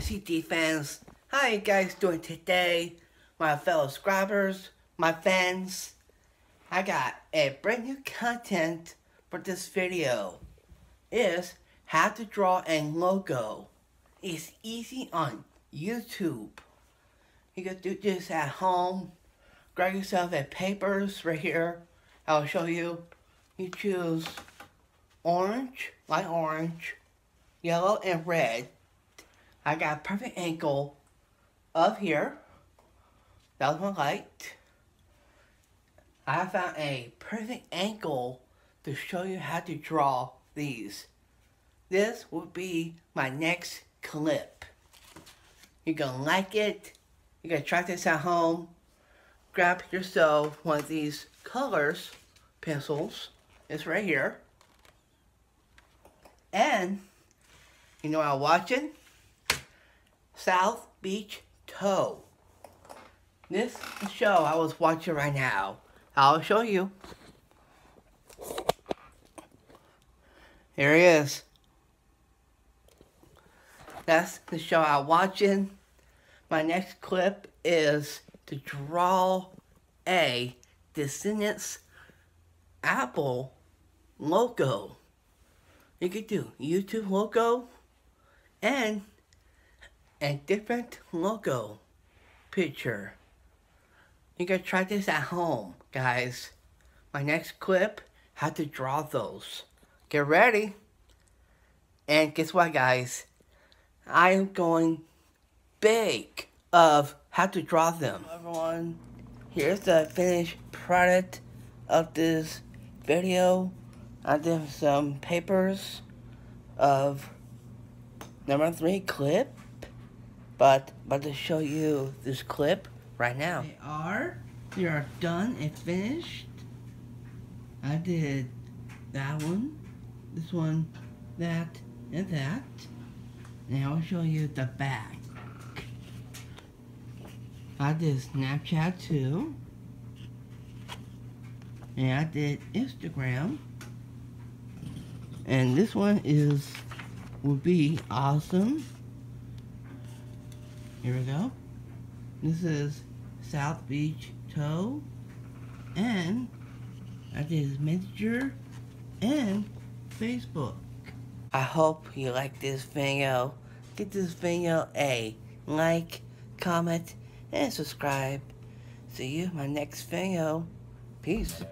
CT fans, how you guys doing today? My fellow subscribers, my fans, I got a brand new content for this video. Is how to draw a logo. It's easy on YouTube. You can do this at home. Grab yourself a papers right here. I'll show you. You choose orange, light orange, yellow, and red. I got a perfect angle up here. That was my light. I found a perfect angle to show you how to draw these. This will be my next clip. You're gonna like it. You're gonna try this at home. Grab yourself one of these colors pencils. It's right here. And you know what I'm watching? South Beach Tow. This show I was watching right now. I'll show you. Here he is. That's the show I'm watching. My next clip is to draw a Descendants Apple logo. You could do YouTube logo and a different logo picture. You can try this at home, guys. My next clip, how to draw those. Get ready. And guess what, guys? I am going big of how to draw them. Hello, everyone. Here's the finished product of this video. I did some papers of number three clip, but I'm about to show you this clip right now. They are. They are done and finished. I did that one, this one, that, and that. Now I'll show you the back. I did Snapchat too. And I did Instagram. And this one is, will be awesome. Here we go. This is South Beach Tow. And that is Messenger and Facebook. I hope you like this video. Give this video a like, comment, and subscribe. See you in my next video. Peace.